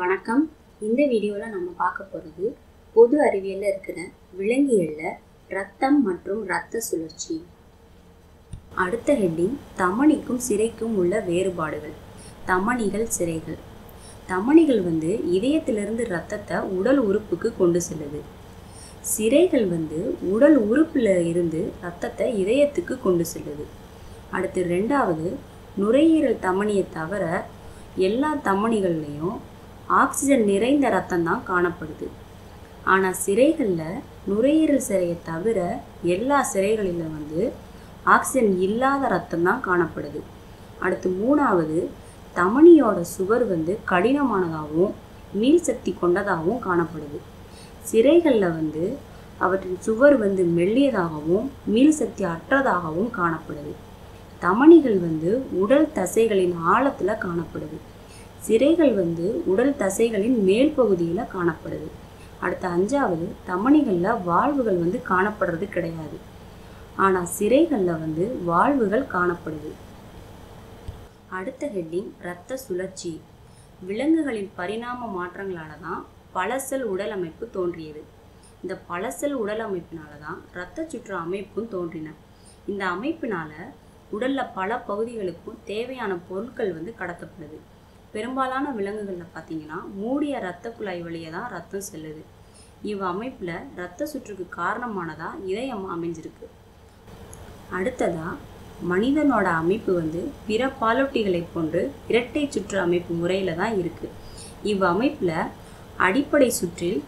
வணக்கம். இந்த வீடியோவில் நம்ம பார்க்க போகிறது பொது அறிவியலில் இருக்கிற விலங்கியலில் ரத்தம் மற்றும் இரத்த சுழற்சி. அடுத்த ஹெட்டிங் தமனிக்கும் சிறைக்கும் உள்ள வேறுபாடுகள். தமனிகள் சிறைகள் தமனிகள் வந்து இதயத்திலிருந்து ரத்தத்தை உடல் உறுப்புக்கு கொண்டு செல்லுது. சிறைகள் வந்து உடல் உறுப்பில் இருந்து ரத்தத்தை இதயத்துக்கு கொண்டு செல்லுது. அடுத்து ரெண்டாவது நுரையீரல் தமனியை தவிர எல்லா தமணிகள்லேயும் ஆக்சிஜன் நிறைந்த ரத்தம் தான் காணப்படுது. ஆனால் சிறைகளில் நுரையீரல் சிறையை தவிர எல்லா சிறைகளிலும் வந்து ஆக்சிஜன் இல்லாத ரத்தம் தான் காணப்படுது. அடுத்து மூணாவது தமணியோட சுவர் வந்து கடினமானதாகவும் மீள் சக்தி கொண்டதாகவும் காணப்படுது. சிறைகளில் வந்து அவற்றின் சுவர் வந்து மெல்லியதாகவும் மீள் சக்தி அற்றதாகவும் காணப்படுது. தமனிகள் வந்து உடல் தசைகளின் ஆழத்தில் காணப்படுது. சிறைகள் வந்து உடல் தசைகளின் மேல் பகுதியில் காணப்படுது. அடுத்த அஞ்சாவது தமணிகளில் வாழ்வுகள் வந்து காணப்படுறது கிடையாது. ஆனால் சிறைகளில் வந்து வாழ்வுகள் காணப்படுது. அடுத்த ஹெட்டிங் இரத்த சுழற்சி. விலங்குகளின் பரிணாம மாற்றங்களால தான் பழசல் உடல் அமைப்பு தோன்றியது. இந்த பழசல் உடல் அமைப்பினால தான் இரத்த சுற்று அமைப்பும் தோன்றின. இந்த அமைப்பினால உடலில் பல பகுதிகளுக்கும் தேவையான பொருட்கள் வந்து கடத்தப்படுது. பெரும்பாலான விலங்குகளில் பார்த்தீங்கன்னா மூடிய இரத்த குழாய் வழியே தான் ரத்தம் செல்லுது. இவ் அமைப்பில் இரத்த சுற்றுக்கு காரணமானதாக இதயம் அமைஞ்சிருக்கு. அடுத்ததாக மனிதனோட அமைப்பு வந்து பிற பாலூட்டிகளை போன்று இரட்டை சுற்று அமைப்பு முறையில் தான் இருக்குது இவ் அமைப்பில் அடிப்படை சுற்றில்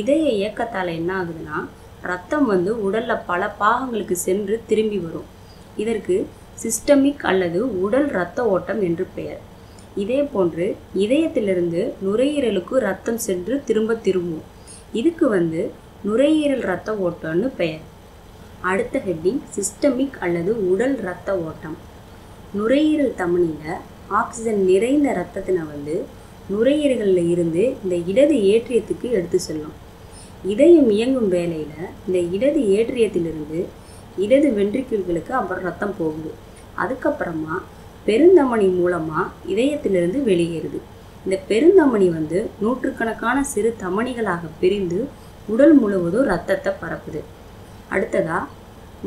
இதய இயக்கத்தால் என்ன ஆகுதுன்னா ரத்தம் வந்து உடலில் பல பாகங்களுக்கு சென்று திரும்பி வரும். இதற்கு சிஸ்டமிக் அல்லது உடல் இரத்த ஓட்டம் என்று பெயர். இதே போன்று இதயத்திலிருந்து நுரையீரலுக்கு ரத்தம் சென்று திரும்ப திரும்பும். இதுக்கு வந்து நுரையீரல் இரத்த ஓட்டம்னு பெயர். அடுத்த ஹெட்டிங் சிஸ்டமிக் அல்லது உடல் இரத்த ஓட்டம். நுரையீரல் தமனியில் ஆக்சிஜன் நிறைந்த இரத்தத்தினை வந்து நுரையீரல்களில் இருந்து இந்த இடது ஏற்றியத்துக்கு எடுத்து செல்லும். இதயம் இயங்கும் வேலையில் இந்த இடது ஏற்றியத்திலிருந்து இடது வென்ட்ரிக்கிள்களுக்கு அப்புறம் ரத்தம் போகுது. அதுக்கப்புறமா பெருந்தமனி மூலமாக இதயத்திலிருந்து வெளியேறுது. இந்த பெருந்தமனி வந்து நூற்றுக்கணக்கான சிறு தமணிகளாக பிரிந்து உடல் முழுவதும் ரத்தத்தை பரப்புது. அடுத்ததா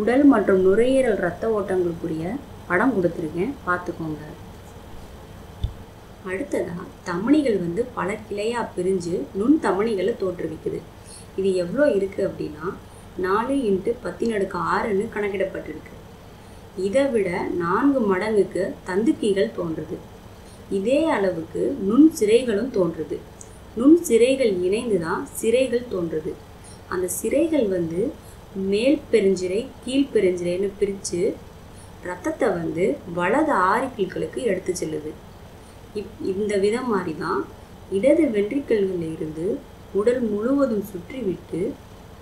உடல் மற்றும் நுரையீரல் இரத்த ஓட்டங்களுக்குரிய படம் கொடுத்துருக்கேன் பார்த்துக்கோங்க. அடுத்ததா தமனிகள் வந்து பல கிளையாக பிரிஞ்சு நுண் தமணிகளை தோற்றுவிக்குது. இது எவ்வளோ இருக்குது அப்படின்னா நாலு இன்ட்டு பத்தின் அடுக்கு ஆறுன்னு கணக்கிடப்பட்டிருக்கு. இதை விட நான்கு மடங்குக்கு தந்துக்கிகள் தோன்றுது. இதே அளவுக்கு நுண் சிறைகளும் தோன்றுது. நுண் சிறைகள் இணைந்து தான் சிறைகள் தோன்றுது. அந்த சிறைகள் வந்து மேல் பெருஞ்சிரை கீழ் பெருஞ்சிரைன்னு பிரித்து ரத்தத்தை வந்து வலது ஆரிக்கிள்களுக்கு எடுத்து செல்லுது. இப் இந்த விதம் மாதிரி தான் இடது வென்ட்ரிக்கல்களில் இருந்து உடல் முழுவதும் சுற்றி விட்டு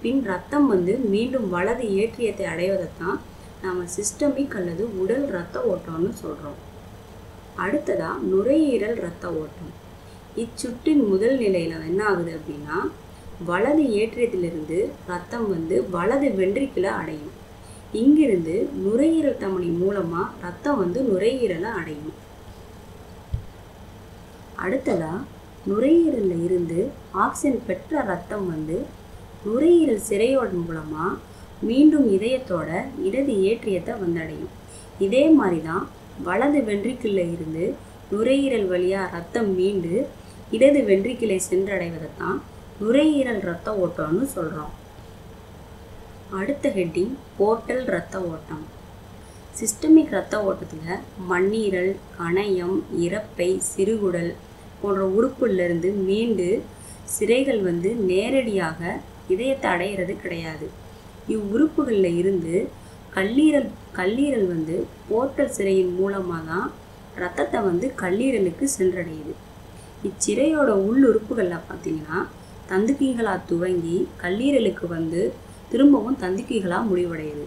பின் ரத்தம் வந்து மீண்டும் வலது ஏற்றியத்தை அடைவதை தான் நாம் சிஸ்டமிக் அல்லது உடல் இரத்த ஓட்டம்னு சொல்கிறோம் அடுத்ததாக நுரையீரல் இரத்த ஓட்டம். இச்சுற்றின் முதல் நிலையில் என்ன ஆகுது அப்படின்னா வலது ஏற்றியத்திலிருந்து ரத்தம் வந்து வலது வென்றிக்கில் அடையும். இங்கிருந்து நுரையீரல் தமனி மூலமாக ரத்தம் வந்து நுரையீரலை அடையும். அடுத்ததாக நுரையீரலில் இருந்து ஆக்சிஜன் பெற்ற ரத்தம் வந்து நுரையீரல் சிறையோட மூலமாக மீண்டும் இதயத்தோட இடது ஏற்றியத்தை வந்தடையும். இதே மாதிரி தான் வலது வென்ட்ரிக்கில் இருந்து நுரையீரல் வழியாக ரத்தம் மீண்டு இடது வென்ட்ரிக்கிளை சென்றடைவதை தான் நுரையீரல் இரத்த ஓட்டம்னு சொல்கிறோம் அடுத்த ஹெட்டிங் போர்ட்டல் இரத்த ஓட்டம். சிஸ்டமிக் இரத்த ஓட்டத்தில் மண்ணீரல் கணையம் இறப்பை சிறுகுடல் போன்ற உறுப்புலேருந்து மீண்டு சிறைகள் வந்து நேரடியாக இதயத்தை அடையிறது கிடையாது. இவ்வுறுப்புகளில் இருந்து கல்லீரல் கல்லீரல் வந்து போர்ட்டல் சிறையின் மூலமாக தான் ரத்தத்தை வந்து கல்லீரலுக்கு சென்றடையுது. இச்சிறையோட உள் உறுப்புகளில் பார்த்தீங்கன்னா தந்துக்கிகளாக துவங்கி கல்லீரலுக்கு வந்து திரும்பவும் தந்துக்கிகளாக முடிவடையுது.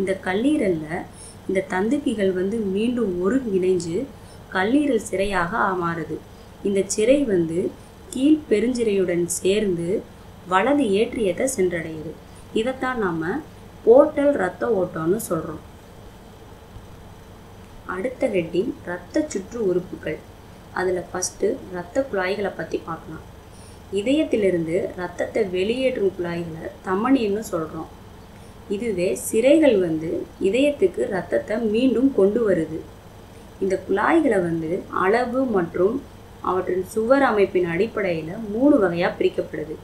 இந்த கல்லீரலில் இந்த தந்துக்கிகள் வந்து மீண்டும் ஒருங்கிணைஞ்சு கல்லீரல் சிறையாக மாறுது. இந்த சிறை வந்து கீழ் பெருஞ்சிறையுடன் சேர்ந்து வலது ஏற்றியத்தை சென்றடையுது. இதைத்தான் நாம் போர்ட்டல் இரத்த ஓட்டம்னு சொல்கிறோம் அடுத்த ஹெட்டிங் இரத்த சுற்று உறுப்புகள். அதில் ஃபஸ்ட்டு இரத்த குழாய்களை பற்றி பார்க்கலாம். இதயத்திலிருந்து இரத்தத்தை வெளியேற்றும் குழாய்களை தமனின்னு சொல்கிறோம் இதுவே சிறைகள் வந்து இதயத்துக்கு இரத்தத்தை மீண்டும் கொண்டு வருது. இந்த குழாய்களை வந்து அளவு மற்றும் அவற்றின் சுவர் அமைப்பின் அடிப்படையில் மூணு வகையாக பிரிக்கப்படுது.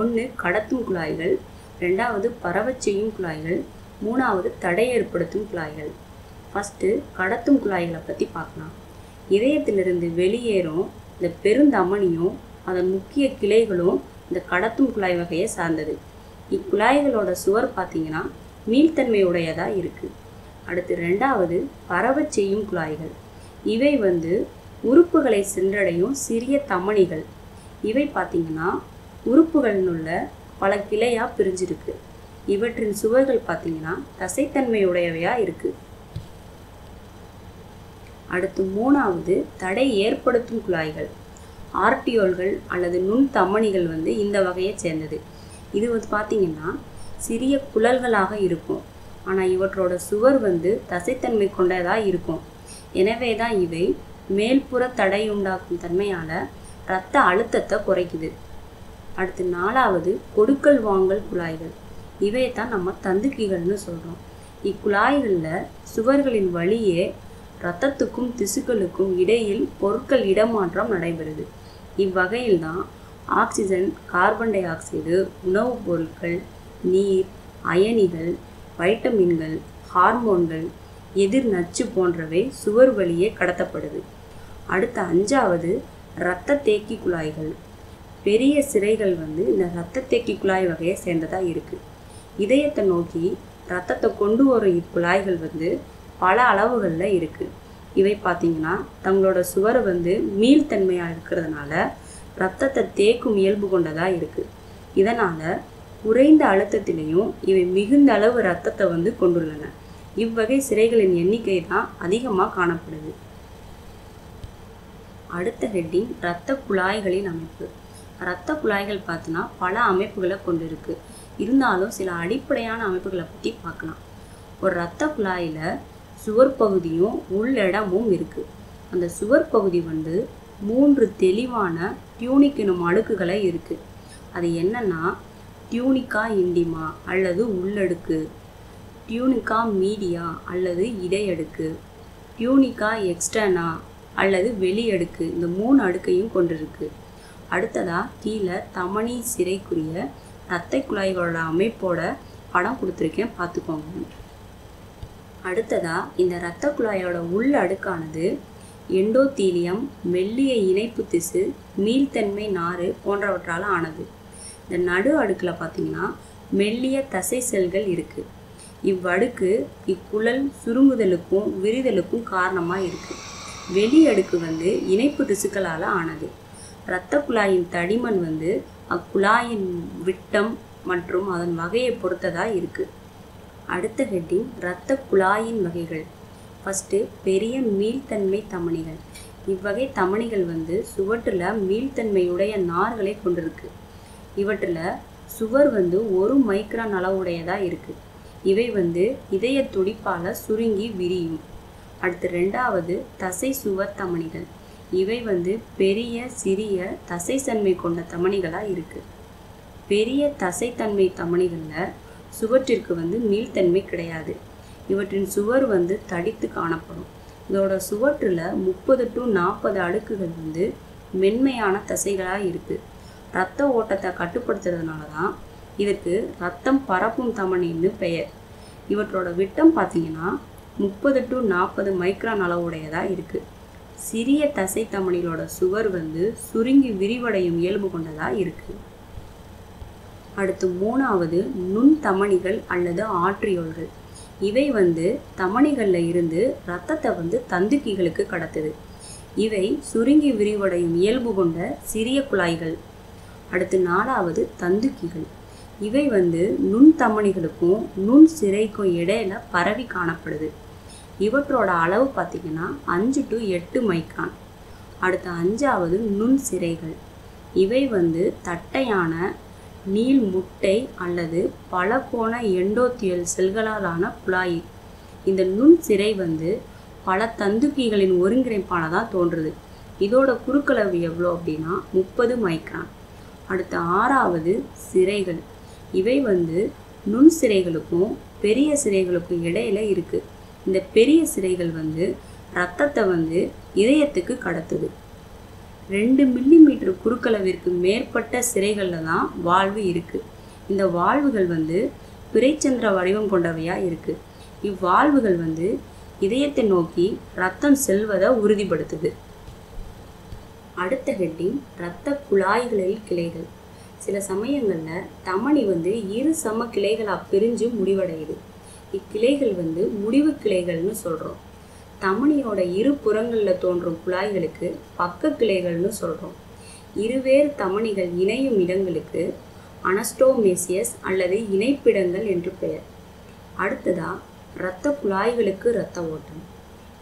ஒன்று கடத்தும் குழாய்கள் ரெண்டாவது பரவச் செய்யும் குழாய்கள் மூணாவது தடை ஏற்படுத்தும் குழாய்கள். ஃபஸ்ட்டு கடத்தும் குழாய்களை பற்றி பார்க்கலாம். இதயத்திலிருந்து வெளியேறும் இந்த பெருந்தமனியும் அதன் முக்கிய கிளைகளும் இந்த கடத்தும் குழாய் வகையை சார்ந்தது. இக்குழாய்களோட சுவர் பார்த்திங்கன்னா மீள்தன்மையுடையதாக இருக்குது அடுத்து ரெண்டாவது பரவச் செய்யும் குழாய்கள். இவை வந்து உறுப்புகளை சென்றடையும் சிறிய தமணிகள் இவை பார்த்திங்கன்னா உறுப்புகளினுள்ள பல கிளையாக பிரிஞ்சிருக்கு. இவற்றின் சுவர்கள் பார்த்தீங்கன்னா தசைத்தன்மை உடையவையாக இருக்குது அடுத்து மூணாவது தடை ஏற்படுத்தும் குழாய்கள். ஆர்டியோல்கள் அல்லது நுண் தமணிகள் வந்து இந்த வகையை சேர்ந்தது. இது வந்து பார்த்திங்கன்னா சிறிய குழல்களாக இருக்கும். ஆனால் இவற்றோட சுவர் வந்து தசைத்தன்மை கொண்டதாக இருக்கும். எனவே தான் இவை மேல்புற தடை உண்டாக்கும் தன்மையால் இரத்த அழுத்தத்தை குறைக்குது. அடுத்து நாலாவது கொடுக்கல் வாங்கல் குழாய்கள். இவையை தான் நம்ம தந்துக்கிகள்னு சொல்கிறோம் இக்குழாய்களில் சுவர்களின் வழியே இரத்தத்துக்கும் திசுக்களுக்கும் இடையில் பொருட்கள் இடமாற்றம் நடைபெறுது. இவ்வகையில் தான் ஆக்சிஜன் கார்பன் டை ஆக்சைடு உணவுப் பொருட்கள் நீர் அயனிகள் வைட்டமின்கள் ஹார்மோன்கள் எதிர் நச்சு போன்றவை சுவர் வழியே கடத்தப்படுது. அடுத்த அஞ்சாவது இரத்த தேக்கி குழாய்கள். பெரிய சிரைகள் வந்து இந்த இரத்த தேக்கி குழாய் வகையை சேர்ந்ததாக இருக்குது இதயத்தை நோக்கி ரத்தத்தை கொண்டு வரும் இக்குழாய்கள் வந்து பல அளவுகளில் இருக்குது இவை பார்த்தீங்கன்னா தங்களோட சுவரை வந்து மீள்தன்மையாக இருக்கிறதுனால ரத்தத்தை தேக்கும் இயல்பு கொண்டதாக இருக்குது இதனால் குறைந்த அழுத்தத்திலையும் இவை மிகுந்த அளவு ரத்தத்தை வந்து கொண்டுள்ளன. இவ்வகை சிறைகளின் எண்ணிக்கை தான் அதிகமாக காணப்படுது. அடுத்த ஹெட்டிங் இரத்த குழாய்களின் அமைப்பு. இரத்த குழாய்கள் பார்த்தோன்னா பல அமைப்புகளை கொண்டு இருக்குது இருந்தாலும் சில அடிப்படையான அமைப்புகளை பற்றி பார்க்கலாம். ஒரு இரத்த குழாயில் சுவர் பகுதியும் உள்ளிடமும் இருக்குது அந்த சுவர் பகுதி வந்து மூன்று தெளிவான டியூனிக் எனும் அடுக்குகளை இருக்குது அது என்னென்னா டியூனிக்கா இண்டிமா அல்லது உள்ளடுக்கு டியூனிக்கா மீடியா அல்லது இடையடுக்கு டியூனிக்கா எக்ஸ்டர்னா அல்லது வெளியடுக்கு இந்த மூணு அடுக்கையும் கொண்டிருக்கு. அடுத்ததாக கீழே தமணி சிறைக்குரிய இரத்த குழாய்களோட அமைப்போட படம் கொடுத்துருக்கேன். பார்த்துக்கோங்க. அடுத்ததாக இந்த இரத்த குழாயோட உள் அடுக்கானது எண்டோத்தீலியம் மெல்லிய இணைப்பு திசு மீள்தன்மை நாறு போன்றவற்றால் ஆனது. இந்த நடு அடுக்கில் பார்த்தீங்கன்னா மெல்லிய தசை செல்கள் இருக்குது இவ்வடுக்கு இக்குழல் சுருங்குதலுக்கும் விரிதலுக்கும் காரணமாக இருக்குது வெளி அடுக்கு வந்து இணைப்பு திசுக்களால் ஆனது. இரத்த குழாயின் தடிமன் வந்து அக்குழாயின் விட்டம் மற்றும் அதன் வகையை பொறுத்ததாக இருக்குது அடுத்த ஹெட்டிங் இரத்த குழாயின் வகைகள். ஃபஸ்ட்டு பெரிய மீள்தன்மை தமனிகள். இவ்வகை தமனிகள் வந்து சுவற்றில் மீள்தன்மையுடைய நார்களை கொண்டிருக்கு. இவற்றில் சுவர் வந்து ஒரு மைக்ரான் அளவுடையதாக இருக்குது இவை வந்து இதய துடிப்பால் சுருங்கி விரியும். அடுத்து ரெண்டாவது தசை சுவர் தமனிகள். இவை வந்து பெரிய சிறிய தசைத்தன்மை கொண்ட தமனிகளாக இருக்குது பெரிய தசைத்தன்மை தமனிகளில் சுவற்றிற்கு வந்து மீள்தன்மை கிடையாது. இவற்றின் சுவர் வந்து தடித்து காணப்படும். இதோட சுவற்றில் முப்பது டு நாற்பது அடுக்குகள் வந்து மென்மையான தசைகளாக இருக்குது இரத்த ஓட்டத்தை கட்டுப்படுத்துறதுனால தான் இதற்கு ரத்தம் பரப்பும் தமனின்னு பெயர். இவற்றோட விட்டம் பார்த்தீங்கன்னா முப்பது டு நாற்பது மைக்ரான் அளவுடையதாக இருக்குது சிறிய தசை தமனிகளோட சுவர் வந்து சுருங்கி விரிவடையும் இயல்பு கொண்டதாக இருக்குது அடுத்து மூணாவது நுண் தமணிகள் அல்லது ஆற்றியோல்கள் இவை வந்து தமனிகளில் இருந்து ரத்தத்தை வந்து தந்துக்கிகளுக்கு கடத்துது. இவை சுருங்கி விரிவடையும் இயல்பு கொண்ட சிறிய குழாய்கள். அடுத்து நாலாவது தந்துக்கிகள். இவை வந்து நுண் தமணிகளுக்கும் நுண் சிறைக்கும் இடையில பரவி காணப்படுது. இவற்றோட அளவு பார்த்திங்கன்னா அஞ்சு டு எட்டு மைக்ரான் அடுத்த அஞ்சாவது நுண் சிறைகள். இவை வந்து தட்டையான நீள் முட்டை அல்லது பலகோண எண்டோத்தியல் செல்களாலான குழாய். இந்த நுண் சிறை வந்து பல தந்துக்கிகளின் ஒருங்கிணைப்பானதாக தோன்றுது. இதோட குறுக்களவு எவ்வளோ அப்படின்னா முப்பது மைக்ரான் அடுத்த ஆறாவது சிறைகள். இவை வந்து நுண் சிறைகளுக்கும் பெரிய சிறைகளுக்கும் இடையில இருக்குது இந்த பெரிய சிரைகள் வந்து ரத்தத்தை வந்து இதயத்துக்கு கடத்துது. ரெண்டு மில்லிமீட்டர் குறுக்களவிற்கு மேற்பட்ட சிறைகளில் தான் வாழ்வு இருக்குது இந்த வாழ்வுகள் வந்து பிறைச்சந்திர வடிவம் கொண்டவையாக இருக்குது இவ்வாழ்வுகள் வந்து இதயத்தை நோக்கி ரத்தம் செல்வதை உறுதிப்படுத்துது. அடுத்த ஹெட்டிங் இரத்த குழாய்களில் கிளைகள். சில சமயங்களில் தமனி வந்து இரு சம கிளைகளாக பிரிஞ்சு முடிவடையுது. இக்கிளைகள் வந்து முடிவு கிளைகள்னு சொல்கிறோம் தமனியோட இரு புறங்களில் தோன்றும் குழாய்களுக்கு பக்க கிளைகள்னு சொல்கிறோம் இருவேறு தமனிகள் இணையும் இடங்களுக்கு அனஸ்டோமேசியஸ் அல்லது இணைப்பிடங்கள் என்று பெயர். அடுத்ததா இரத்த குழாய்களுக்கு இரத்த ஓட்டம்.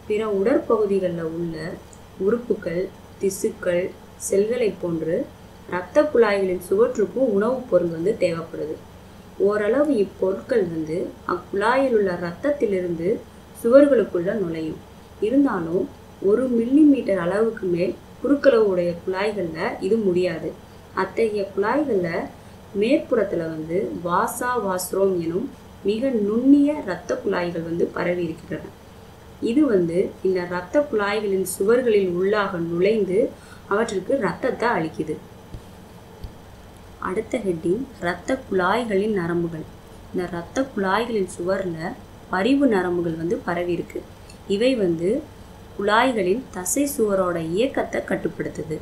பிற உடற்பகுதிகளில் உள்ள உறுப்புகள் திசுக்கள் செல்களை போன்று இரத்த குழாய்களின் சுவற்றுக்கும் உணவுப் பொருள் வந்து தேவைப்படுது. ஓரளவு இப்பொருட்கள் வந்து அக்குழாயில் உள்ள இரத்தத்திலிருந்து சுவர்களுக்குள்ள நுழையும். இருந்தாலும் ஒரு மில்லி மீட்டர் அளவுக்கு மேல் குறுக்களவு உடைய குழாய்களில் இது முடியாது. அத்தகைய குழாய்களில் மேற்புறத்தில் வந்து வாசா வாஸ்ரோம் எனும் மிக நுண்ணிய இரத்த குழாய்கள் வந்து பரவி இருக்கின்றன. இது வந்து இந்த இரத்த குழாய்களின் சுவர்களில் உள்ளாக நுழைந்து அவற்றிற்கு இரத்தத்தை அளிக்குது. அடுத்த ஹெட்டிங் இரத்த குழாய்களின் நரம்புகள். இந்த இரத்த குழாய்களின் சுவரில் பரிவு நரம்புகள் வந்து பரவி இருக்கு. இவை வந்து குழாய்களின் தசை சுவரோட இயக்கத்தை கட்டுப்படுத்துது.